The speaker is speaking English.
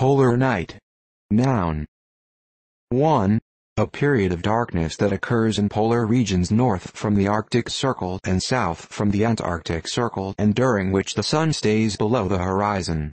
Polar night. Noun. 1. A period of darkness that occurs in polar regions north from the Arctic Circle and south from the Antarctic Circle and during which the sun stays below the horizon.